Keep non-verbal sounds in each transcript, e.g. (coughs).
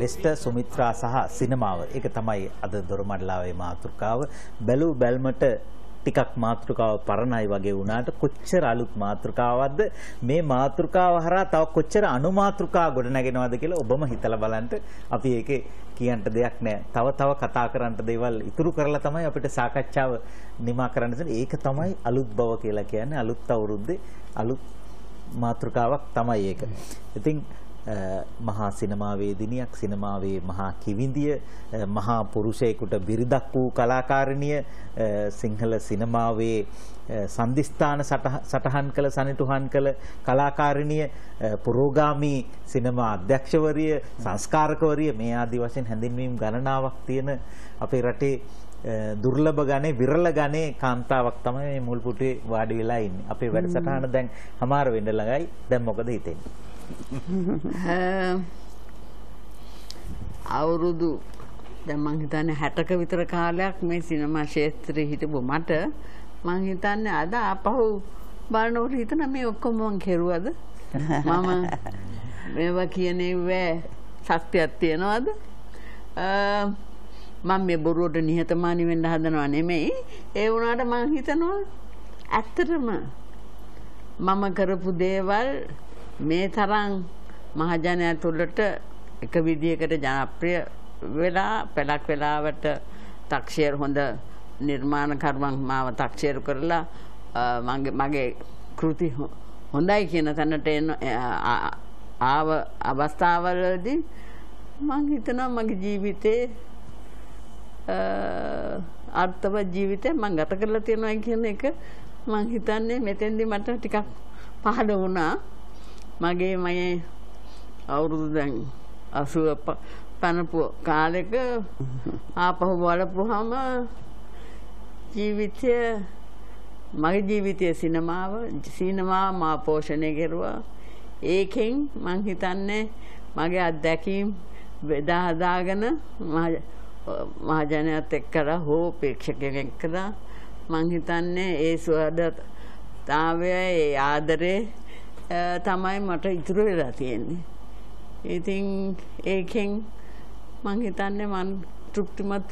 ලෙස්ටර් සුමිත්‍රා සහ සිනමාව. ඒක තමයි අද දොරමඩලාවේ මාතෘකාව. බැලූ බැල්මට ටිකක් මාතෘකාව පරණයි වගේ වුණාට කොච්චර අලුත් මාතෘකාවක්ද මේ මාතෘකාව හරහා තව කොච්චර අනුමාතෘකා ගොඩනගෙනවද කියලා ඔබම හිතලා බලන්න අපි ඒකේ කියන්න දෙයක් නැහැ. තව තව කතා කරන්න දේවල් ඉතුරු කරලා තමයි අපිට සාකච්ඡාව නිමා කරන්න තියෙන්නේ. ඒක තමයි අලුත් බව කියලා කියන්නේ. අලුත් අවුරුද්දේ අලුත් මාතෘකාවක් තමයි ඒක. ඉතින් මහා සිනමාවේ දිනියක් සිනමාවේ මහා කිවිඳිය මහා පුරුෂයෙකුට බිරිදක් වූ කලාකාරිනිය සිංහල සිනමාවේ සන්දිස්ථාන සටහන් කළ සනිටුහන් කළ කලාකාරිනිය පුරෝගාමී සිනමා අධ්‍යක්ෂවරිය සංස්කාරකවරිය මේ ආදි වශයෙන් හැඳින්වීම් ගණනාවක් තියෙන අපේ රටේ දුර්ලභ ගණේ විරල ගණේ කාන්තාවක් තමයි මේ මුල් පුටුවේ වාඩි වෙලා ඉන්නේ. අපේ වැඩසටහන දැන් හමාර වෙන්න ළඟයි. දැන් මොකද හිතෙන්නේ? අවුරුදු දැන් මං හිතන්නේ 60ක විතර කාලයක් මේ සිනමා ක්ෂේත්‍රයේ හිටපු මට. මං හිතන්නේ අද ආපහු බලනකොට හිතන මේ ඔක්කොම මං කෙරුවද? මම මේවා කියන ඒවා සත්‍යයක් තියනවද? මම මේ බොරුවට නිහතමානී වෙන්න හදනව නෙමෙයි. ඒ වුණාට මං හිතනවා ඇත්තටම මම කරපු දේවල් මේ තරම් මහජනයා තුළට එක විදියකට ජනප්‍රිය වෙලා පළක් වෙලාවට තක්ෂේර හොඳ නිර්මාණකරුවන් මාව තක්ෂේරු කරලා මගේ මගේ කෘති හොඳයි කියන තැනට එන ආව අවස්ථාවලදී මං හිතනවා මගේ ජීවිතේ අර්ථවත් ජීවිතය මං ගත කරලා තියෙනවා කියන එක මං හිතන්නේ මෙතෙන්දි මට ටිකක් පහළ වුණා. මගේ මගේ අවුරුදු දැන් අසුව පනපු කාලෙක ආපහු බලපුහම ජීවිතය මගේ ජීවිතය සිනමාව සිනමා මා පෝෂණය කෙරුවා. ඒකෙන් මං හිතන්නේ මගේ අත්දැකීම් බෙදා හදාගෙන මහජනයත් එක්කලා හෝ ප්‍රේක්ෂකයෙක් එක්කලා මං හිතන්නේ ඒ සුවදතාවය ඒ ආදරේ තමයි මට ඉතුරු වෙලා තියෙන්නේ. ඉතින් ඒකෙන් මං හිතන්නේ මං තෘප්තිමත්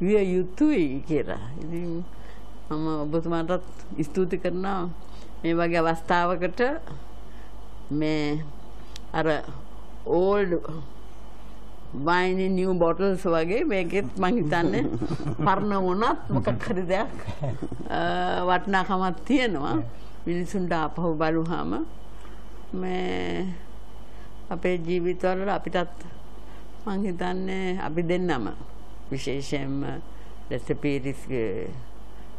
විය යුතුයි කියලා. ඉතින් මම ඔබතුමාටත් ස්තුති කරනවා මේ වගේ අවස්ථාවකට මේ අර ඕල්ඩ් වයින් නිව් බොටල්ස් වගේ මේකෙත් මං හිතන්නේ පරණ වුණත් මොකක් හරි දෙයක් වටිනාකමක් තියෙනවා මිනිසුන්ට ආපහු බලුවාම මේ අපේ ජීවිතවල අපිටත් මං හිතන්නේ අපි දෙන්නම විශේෂයෙන්ම ලෙසපීරිස්ගේ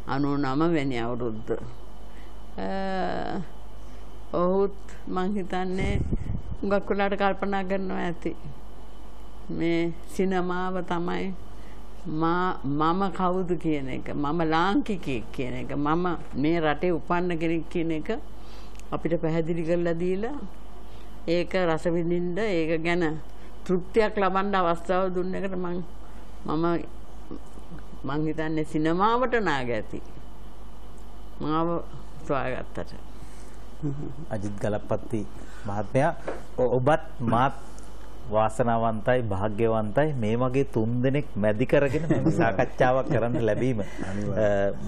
අනු නම වැනි අවුරුද්ද. ඔහුත් මං හිතන්නේ හුඟක් වෙලාට කල්පනා කරනවා ඇති. මේ සිනමාව තමයි මම කවුද කියන එක මම ලාංකිකයෙක් කියන එක මම මේ රටේ උපන්න කෙනෙක් කියන එක අපිට පැහැදිලි කරලා දීලා ඒක රස විඳින්න ඒක ගැන තෘප්තියක් ලබන්න අවස්ථාව දුන්න එකට මම මම මං හිතන්නේ සිනමාවට නාග ඇති. මාව සොයාගත්තට. අජිත් ගලප්පත්ති මහත්මයා ඔබත් මාත් වාසනාවන්තයි භාග්‍යවන්තයි. මේ වගේ තුන් දෙනෙක් මැදි කරගෙන මේ සාකච්ඡාවක් කරන්න ලැබීම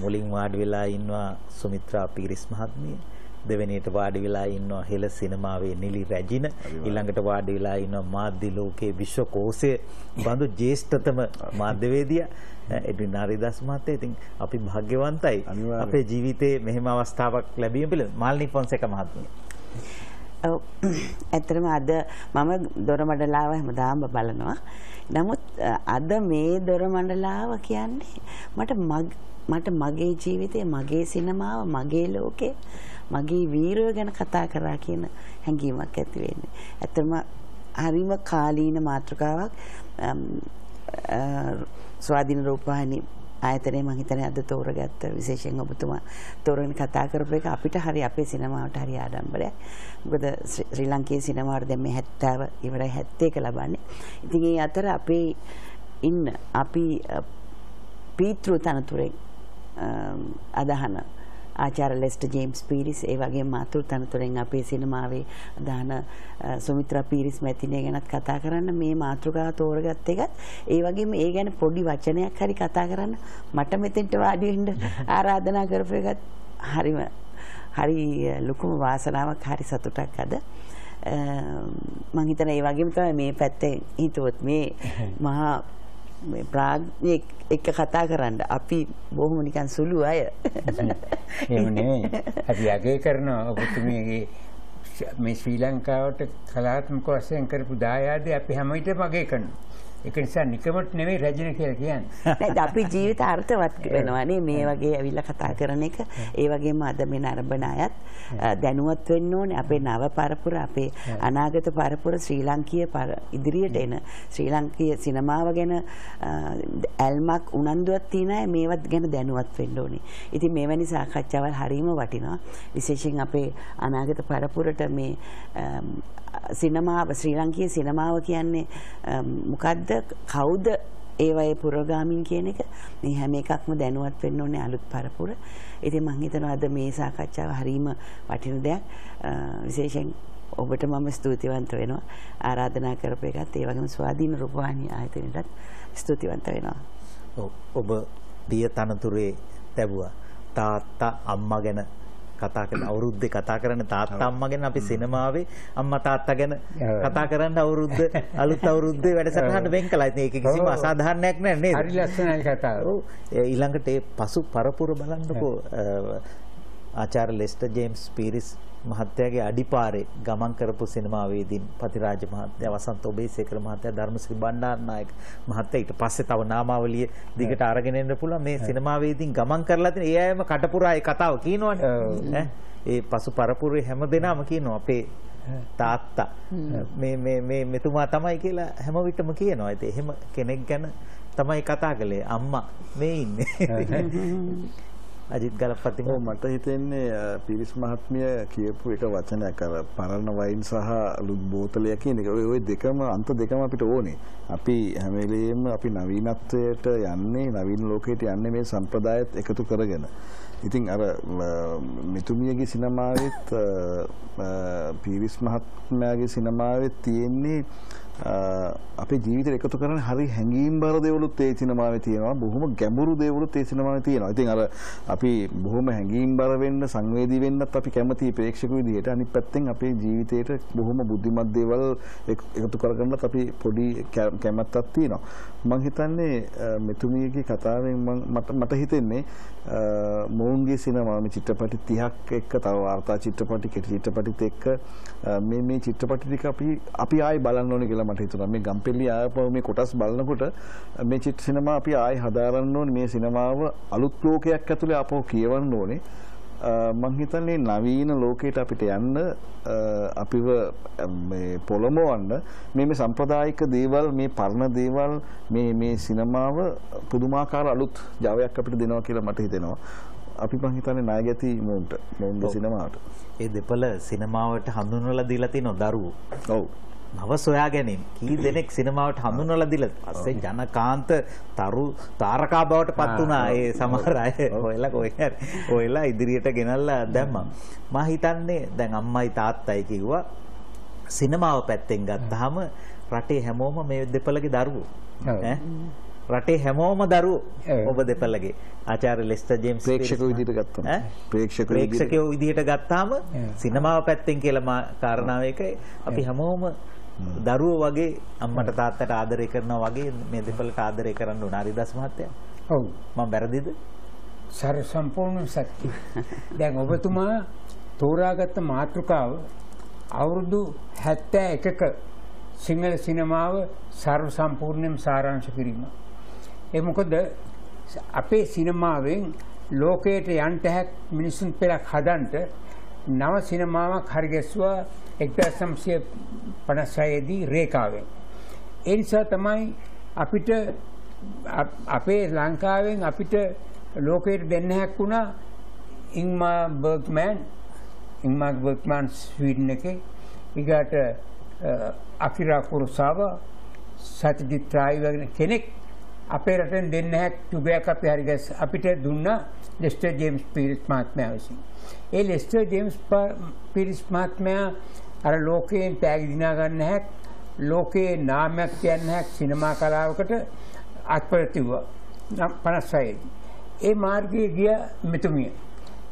මුලින් වාඩි වෙලා ඉන්නවා සුමිත්‍රා පීරිස් මහත්මිය දෙවෙනියට වාඩි වෙලා ඉන්නවා හෙළ සිනමාවේ නිලි රැජින. ඊළඟට වාඩි වෙලා ඉන්නවා මාධ්‍ය ලෝකයේ විශ්වකෝෂයේ බඳු ජ්‍යෙෂ්ඨතම මාධ්‍යවේදියා. එඩ්වින් ආරිදාස් මහත්තයා. ඉතින් අපි භාග්‍යවන්තයි. අපේ ජීවිතේ මෙහෙම අවස්ථාවක් ලැබීම පිළිබඳ මාල්නි ෆොන්සේක මහත්මිය. ඔව්. ඇත්තටම අද මම දොරමඩලාව හැමදාම බලනවා. නමුත් අද මේ දොරමඩලාව කියන්නේ මට මට මගේ ජීවිතය මගේ සිනමාව මගේ ලෝකේ මගේ වීරය ගැන කතා කරා කියන හැඟීමක් ඇති වෙන්නේ. ඇත්තම හරිම කාලීන මාතෘකාවක් ස්වාධීන රූපවාහිනී ආයතනයේ මම හිතන්නේ අද තෝරගත්ත විශේෂයෙන් ඔබතුමා තෝරගෙන කතා කරපු එක අපිට හරි අපේ සිනමාවට හරි ආඩම්බරයක්. මොකද ශ්‍රී ලංකේ සිනමාවට දැන් මේ 70 ඉවරයි 71 ලබන්නේ. ඉතින් ඒ අතර අපේ ඉන්න අපි පීතෘ තනතුරෙන් අදහන. ආචාර්ය ලෙස්ටර් ජේම්ස් පීරිස් ඒ වගේ මාතෘ තනතුරෙන් අපේ සිනමාවේ දාන සුමිත්‍රා පීරිස් මැතිණිය ගැනත් කතා කරන්න මේ මාතෘකාව තෝරගත්ත එකත් ඒ වගේම ඒ ගැන පොඩි වචනයක් හරි කතා කරන්න මට මෙතෙන්ට වාඩි වෙන්න (laughs) ආරාධනා කරපු එකත් හරිම හරි ලොකුම වාසනාවක් හරි සතුටක් අද. මං හිතන ඒ වගේම තමයි මේ පැත්තේ හිතුවොත් මේ (laughs) මහා ප්‍රාග්ඥයෙක් එක්ක කතා කරන්න අපි බොහොම නිකන් සුළු අය. එහෙම නෙමෙයි. අපි අගය කරනවා ඔබතුමියගේ මේ ශ්‍රී ලංකාවට කලාත්මක වශයෙන් කරපු දායාදේ අපි හැම විටම අගය කරනවා. ඒක නිසා නිකමට නෙමෙයි රැජින කියලා කියන්නේ. නේද අපි ජීවිත අර්ථවත් (laughs) වෙනවානේ මේ වගේ ඇවිල්ලා කතා කරන එක. ඒ වගේම අද මේ නරඹන අයත් දැනුවත් වෙන්න ඕනේ අපේ නව පරපුර අපේ අනාගත පරපුර ශ්‍රී ලංකීය ඉදිරියට එන ශ්‍රී ලංකීය සිනමාව ගැන ඇල්මක් උනන්දුවක් තියෙන අය මේවත් ගැන දැනුවත් වෙන්න ඕනේ. ඉතින් මෙවැනි සාකච්ඡාවල් හරීම වටිනවා. විශේෂයෙන් අපේ අනාගත පරපුරට මේ සිනමාව ශ්‍රී ලංකීය සිනමාව කියන්නේ මොකද්ද කවුද ඒවයේ පුරෝගාමින් කියන එක මේ හැම එකක්ම දැනුවත් වෙන්න ඕනේ අලුත් පරපුර. ඉතින් මම හිතනවා අද මේ සාකච්ඡාව හරීම වටින දෙයක්. විශේෂයෙන් ඔබට මම ස්තුතිවන්ත වෙනවා ආරාධනා කරපු එකත් ඒ වගේම ස්වාධීන රූපවාහිනී ආයතනයටත් ස්තුතිවන්ත වෙනවා. ඔබ දිය තනතුරේ ලැබුවා. තාත්තා අම්මා ගැන කතා කරන අවුරුද්දේ කතා කරන තාත්තා අම්මා ගැන අපි සිනමාවේ අම්මා තාත්තා ගැන කතා කරන්න අවුරුද්ද අලුත් අවුරුද්දේ වැඩසටහනට වෙන් කළා. ඉතින් ඒක කිසිම අසාධාරණයක් නෑ නේද? හරි ලස්සනයි කතාව. ඔව්. ඊළඟට ඒ පසු පරපුර බලන්නකෝ ආචාර්ය ලෙස්ටර් ජේම්ස් පීරිස් මහත්තයාගේ අඩිපාරේ ගමන් කරපු සිනමාවේදීන් පතිරාජ මහත්තයා වසන්ත ඔබේසේකර මහත්තයා ධර්මශ්‍රී බණ්ඩාරනායක මහත්තයා ඊට පස්සේ තව නාමාවලිය දිගට අරගෙන එන්න පුළුවන්. මේ සිනමාවේදීන් ගමන් කරලා තියෙන ඒ අයම කටපුරා ඒ කතාව කියනවනේ. ඒ පසු පරපුරේ හැම දෙනාම කියනවා අපේ තාත්තා. මේ මේ මේ මෙතුමා තමයි කියලා හැම විටම කියනවා. ඉතින් එහෙම කෙනෙක් ගැන තමයි කතා කළේ. අම්මා මේ ඉන්නේ. අජිත් ගලපති ඔව් මට හිතෙන්නේ පිරිස් මහත්මිය කියපු එක වචනයක් අර පරණ වයින් සහ අලුත් බෝතලය කියන එක ওই දෙකම අන්ත දෙකම අපිට ඕනේ. අපි හැම වෙලෙම අපි නවීනත්වයට යන්නේ නවීන ලෝකයට යන්නේ මේ සම්ප්‍රදායත් එකතු කරගෙන. ඉතින් අර මෙතුමියගේ සිනමාවෙත් පිරිස් මහත්මයාගේ සිනමාවෙත් තියෙන්නේ අපේ ජීවිතේ එකතු කරන හරි හැඟීම් බර දේවලුත් ඒ සිනමාවේ තියෙනවා බොහොම ගැඹුරු දේවලුත් ඒ සිනමාවේ තියෙනවා. ඉතින් අර අපි බොහොම හැඟීම් බර වෙන්න සංවේදී වෙන්නත් අපි කැමති ප්‍රේක්ෂක විදිහට අනිත් පැත්තෙන් අපේ ජීවිතේට බොහොම බුද්ධිමත් දේවල් එකතු කරගන්නත් අපි පොඩි කැමැත්තක් තියෙනවා. මම හිතන්නේ මෙතුමියගේ කතාවෙන් මට මට හිතෙන්නේ මොවුන්ගේ සිනමා මේ චිත්‍රපටි 30ක් එක්ක තව වාර්තා චිත්‍රපටි කෙටි චිත්‍රපටිත් එක්ක මේ මේ චිත්‍රපටි ටික අපි අපි ආයි බලන්න ඕනේ කියලා මට හිතුණා. මේ ගම්පෙල්ලි ආපහු මේ කොටස් බලනකොට මේ චිත්‍ර සිනමා අපි ආයි හදාරන්න ඕනේ. මේ සිනමාව අලුත් ලෝකයක් ඇතුලේ ආපහු කියවන්න ඕනේ. මං හිතන්නේ නවීන ලෝකයට අපිට යන්න අපිව මේ පොළඹවන්න මේ මේ සම්ප්‍රදායික දේවල් මේ පරණ දේවල් මේ මේ සිනමාව පුදුමාකාර අලුත් ජවයක් අපිට දෙනවා කියලා මට හිතෙනවා. අපි මං හිතන්නේ ණයගැති මොන්ට මොන්ගේ සිනමාවට. ඒ දෙපළ සිනමාවට හඳුන්වලා දීලා තියෙන දරුවෝ. ඔව්. නව සොයා ගැනීම. කී (coughs) දෙනෙක් සිනමාවට හඳුන්වලා දීලා පස්සේ (coughs) ජනකාන්ත තරු තාරකා බවට (coughs) පත් වුණා. ඒ සමහර අය හොයලා කොහේ හොයලා ඉදිරියට ගෙනල්ලා දැම්මා. මම හිතන්නේ දැන් අම්මයි තාත්තයි කිව්වා. සිනමාව පැත්තෙන් ගත්තාම රටේ හැමෝම මේ දෙපළගේ දරුවෝ. ඈ? රටේ හැමෝම දරුවෝ ඔබ දෙපළගේ. ආචාර්ය ලෙස්ටර් ජේම්ස් ප්‍රේක්ෂක විදිහට ගත්තා ප්‍රේක්ෂක ප්‍රේක්ෂකයෝ විදිහට. ගත්තාම සිනමාව පැත්තෙන් කියලා කාරණාව එකයි. අපි හැමෝම දරුවෝ වගේ අම්මට තාත්තට ආදරය කරනවා වගේ මේ දෙපළට ආදරය කරන්න ඕන හරිදස් මහත්තයා. ඔව්. මම වැරදිද? සර සම්පූර්ණ සත්‍ය. දැන් ඔබතුමා තෝරාගත්ත මාතෘකාව අවුරුදු 71ක සිංහල සිනමාව සර්ව සම්පූර්ණයෙන් සාරාංශ කිරීම. ඒ මොකද අපේ සිනමාවෙන් ලෝකයට යන්න හැක් මිනිසුන් පෙරක් හදන්න නව සිනමාවක් හරි ගැස්සුවා 1956 දී රේඛාවෙන්. ඒ නිසා තමයි අපිට අපේ ලංකාවෙන් අපිට ලෝකයට දෙන්න හැක්ුණා ඉංමා බර්ග්මෑන් ඉංමා බර්ග්මෑන් ස්වීඩන් එකේ ඊගාට අකිරා කුරුසාවා සත්‍යජිත් රායි වගේ කෙනෙක් අපේ රටෙන් දෙන්න හැක් ටුබයක් අපි හරි ගැස් අපිට දුන්නා ලෙස්ටර් ජේම්ස් පීරිස් මහත්මයා විසින්. ඒ ලෙස්ටර් ජේම්ස් ප- පීරිස් මහත්මයා අර ලෝකයෙන් තෑගි දිනා ගන්න හැක් ලෝකයේ නාමයක් කියන්න හැක් සිනමා කලාවකට අත්පොර තිබ්වා. නම් 56 දී. ඒ මාර්ගයේ ගිය මෙතුමිය.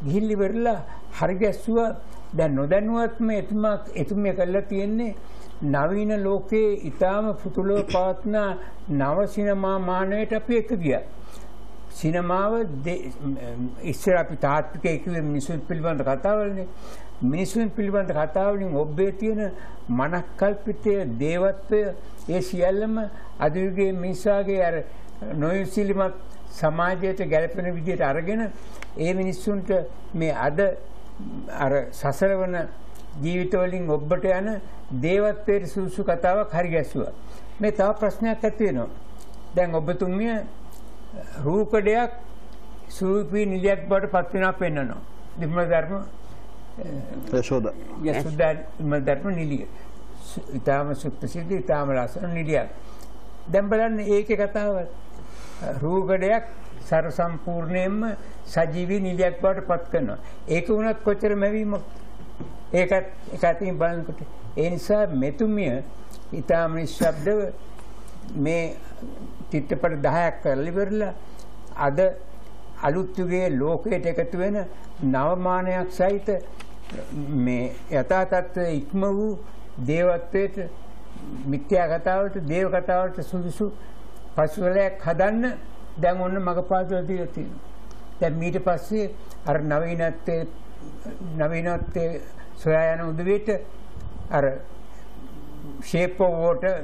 ගිහිල්ල ඉවරලා හරි ගැස්සුවා දැන් නොදැනුවත්ම එතුමා එතුමිය කළා තියෙන්නේ නවීන ලෝකයේ ඊටාම පුතුලව පවත්න නව සිනමා මානයට අපි එක ගියා. සිනමාව දේ- ඉස්සර අපි තාත්විකය කිව්වේ මිනිසුන් පිළිබඳ කතාවලනේ. මිනිසුන් පිළිබඳ කතාවලින් ඔබේ තියෙන මනක්කල්පිතය දේවත්වය ඒ සියල්ලම අදයුගේ මිනිසාගේ අර නොයුසිලිමත් සමාජයට ගැලපෙන විදිහට අරගෙන ඒ මිනිස්සුන්ට මේ අද අර සසර වන ජීවිතවලින් ඔබට යන දේවත්වයට සුසු කතාවක් හරි ගැස්සුවා. මේ තව ප්‍රශ්නයක් ඇති වෙනවා. දැන් ඔබතුමිය රූකඩයක් සූපී නිලියක් බවට පත් වෙනවා පෙන්වනවා. නිර්මල ධර්ම යශෝද යසුදා නිර්මල ධර්ම නිලිය. ඊටාම සුප්‍රසිද්ධ ඊටාම ලස්සන නිලියක්. දැන් බලන්න ඒකේ කතාව රූකඩයක් සර සම්පූර්ණයෙන්ම සජීවී නිලියක් බවට පත් කරනවා. ඒක වුණත් කොච්චර මැවීමක් ඒකත් එක අතින් බලනකොට ඒ නිසා මෙතුමිය ඊටාම නිශ්ශබ්දව මේ චිත්‍රපට 10ක් කරලා ඉවරලා අද අලුත් යුගයේ ලෝකයට එකතු වෙන නවමානයක් සහිත මේ යථා තත්ත්වයේ ඉක්ම වූ දේවත්වයට මිත්‍යා කතාවට දේව කතාවට සුදුසු පසුවලයක් හදන්න දැන් ඔන්න මග පාදලා දීලා තියෙනවා. දැන් ඊට පස්සේ අර නවීනත්වයේ නවීනත්වයේ සොයා යන උදවියට අර ෂේප් ඔෆ් වෝටර්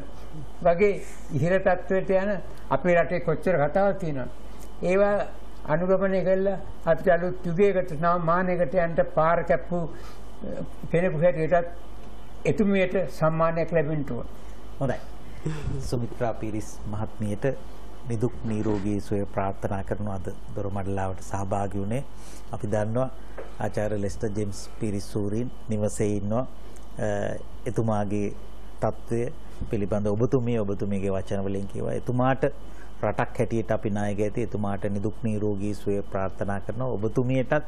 වගේ ඉහළ තත්වයට යන අපේ රටේ කොච්චර කතාවක් තියෙනවද? ඒවා අනුගමනය කළා අපිට අලුත් යුගයකට නව මානයකට යන්න පාර කැප්පු අ, කෙනෙකු හැටියටත් එතුමියට සම්මානයක් ලැබෙන්න ඕන. හොඳයි. සුමිත්‍රා පීරිස් මහත්මියට නිදුක් නිරෝගී සුවය ප්‍රාර්ථනා කරන අද දොරමඩලාවට සහභාගී වුණේ. අපි දන්නවා ආචාර්ය ලෙස්ටර් ජේම්ස් පීරිස් සූරීන් නිවසේ ඉන්නවා. අ, එතුමාගේ తත්වය පිළිබඳ ඔබතුමිය ඔබතුමියගේ වචන වලින් කියවා එතුමාට රටක් හැටියට අපි නායක ඇති එතුමාට නිදුක් නිරෝගී සුවය ප්‍රාර්ථනා කරනවා ඔබතුමියටත්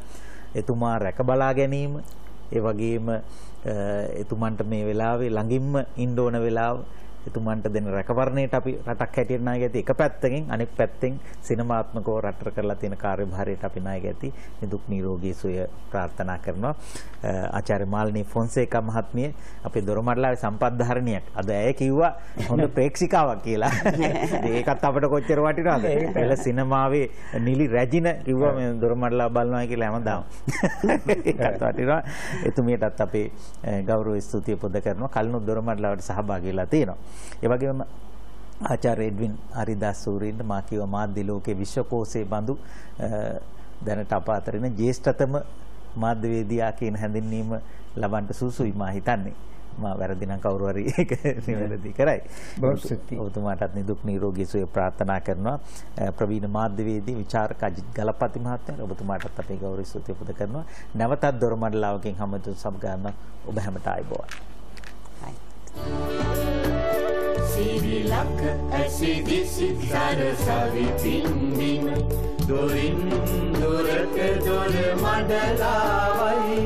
එතුමා රැක බලා ගැනීම ඒ වගේම අ, එතුමන්ට මේ වෙලාවේ ළඟින්ම ඉන්න ඕන වෙලාව එතුමන්ට දෙන රැකවරණයට අපි රටක් හැටියට නායක ඇති එක පැත්තකින් අනෙක් පැත්තෙන් සිනමාත්මකව රටට කරලා තියෙන කාර්යභාරයට අපි නායක ඇති නිදුක් නිරෝගී සුවය ප්‍රාර්ථනා කරනවා. ආචාර්ය මාලිනී ෆොන්සේකා මහත්මිය අපේ දොරමඩලාවේ සම්පත්ධාරණියක්. අද ඇය කිව්වා හොඳ ප්‍රේක්ෂිකාවක් කියලා. (laughs) ඒකත් අපිට කොච්චර වටිනවද? එළ සිනමාවේ නිලි රැජින කිව්වා මේ දොරමඩලා බලනවා කියලා හැමදාම. (laughs) ඒකත් වටිනවා. එතුමියටත් අපේ ගෞරව ස්තුතිය පොද කරනවා. කලිනුත් දොරමඩලාවට සහභාගී වෙලා තියෙනවා ඒ වගේම ආචාර්ය එඩ්වින් හරිදාස් සූරීන්ට මා කිව්වා මාධ්‍ය ලෝකයේ විශ්වකෝෂයේ බඳු දැනට අප අතර ඉන්න ජ්‍යෙෂ්ඨතම මාධ්‍යවේදියා කියන හැඳින්වීම ලබන්න සුසුයි මා හිතන්නේ. මා වැරදි නම් කවුරු හරි ඒක නිවැරදි කරයි. බොහොම ස්තුතියි. ඔබතුමාටත් නිදුක් නිරෝගී සුවය ප්‍රාර්ථනා කරනවා. ප්‍රවීණ මාධ්‍යවේදී විචාරක අජිත් ගලපති මහත්මයා ඔබතුමාටත් අපේ ගෞරව ස්තුතිය පුද කරනවා. නැවතත් දොරමඩලාවකින් හැමතුම් සබ ගන්න ඔබ හැමට ආයිබෝවන්. සිරිලක ඇසිදිසි සරසවි පින්දින. දොරින් දොරට දොර මඩලාවයි.